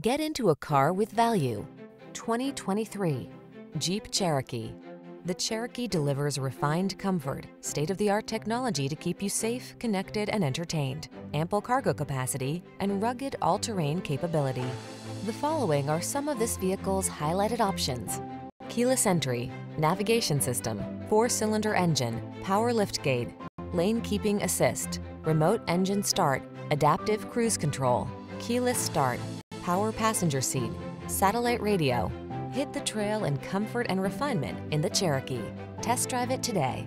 Get into a car with value. 2023 Jeep Cherokee. The Cherokee delivers refined comfort, state-of-the-art technology to keep you safe, connected, and entertained, ample cargo capacity, and rugged all-terrain capability. The following are some of this vehicle's highlighted options. Keyless entry, navigation system, four-cylinder engine, power liftgate, lane keeping assist, remote engine start, adaptive cruise control, keyless start, power passenger seat, satellite radio. Hit the trail in comfort and refinement in the Cherokee. Test drive it today.